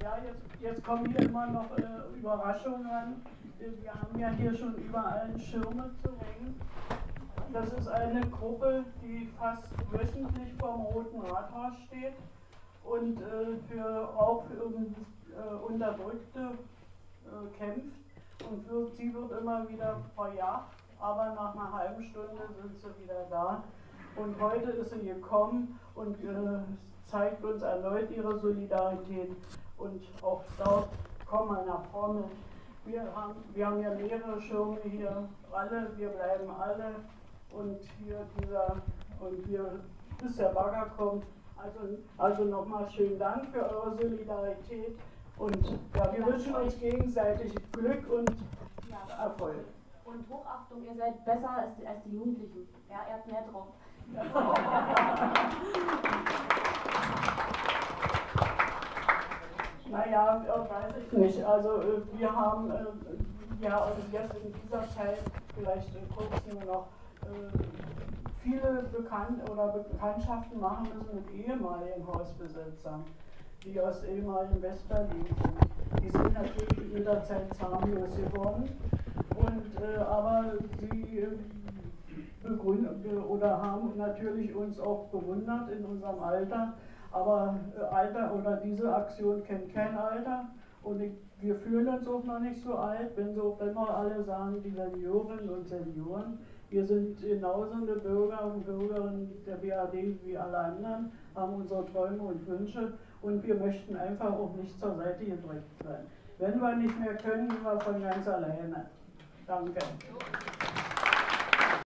Ja, jetzt, jetzt kommen hier immer noch äh, Überraschungen. Wir haben ja hier schon überall Schirme zu hängen. Das ist eine Gruppe, die fast wöchentlich vorm Roten Rathaus steht und äh, für, auch für äh, Unterdrückte äh, kämpft. Und für, sie wird immer wieder verjagt, aber nach einer halben Stunde sind sie wieder da. Und heute ist sie gekommen und äh, zeigt uns erneut ihre Solidarität. Und auch dort, komm mal nach vorne. Wir haben, wir haben ja mehrere Schirme hier, alle, wir bleiben alle. Und hier dieser, und hier, bis der Bagger kommt. Also, also nochmal schönen Dank für eure Solidarität. Und ja, wir wünschen uns gegenseitig Glück und ja. Erfolg. Und Hochachtung, ihr seid besser als die, als die Jugendlichen. Ja, ihr habt mehr drauf. naja, weiß ich nicht. Also äh, wir haben äh, ja also jetzt in dieser Zeit vielleicht kurz nur noch äh, viele Bekannt oder Bekanntschaften machen müssen mit ehemaligen Hausbesitzern, die aus ehemaligen Westberlin sind. Die sind natürlich in der Zeit zahnlos geworden, und, äh, aber sie begründet oder haben natürlich uns auch bewundert in unserem Alter. Aber äh, Alter oder diese Aktion kennt kein Alter und ich, wir fühlen uns auch noch nicht so alt, wenn so immer alle sagen, die Seniorinnen und Senioren. Wir sind genauso eine Bürger und Bürgerinnen der BAD wie alle anderen, haben unsere Träume und Wünsche und wir möchten einfach auch nicht zur Seite gedrückt sein. Wenn wir nicht mehr können, gehen wir von ganz alleine. Danke.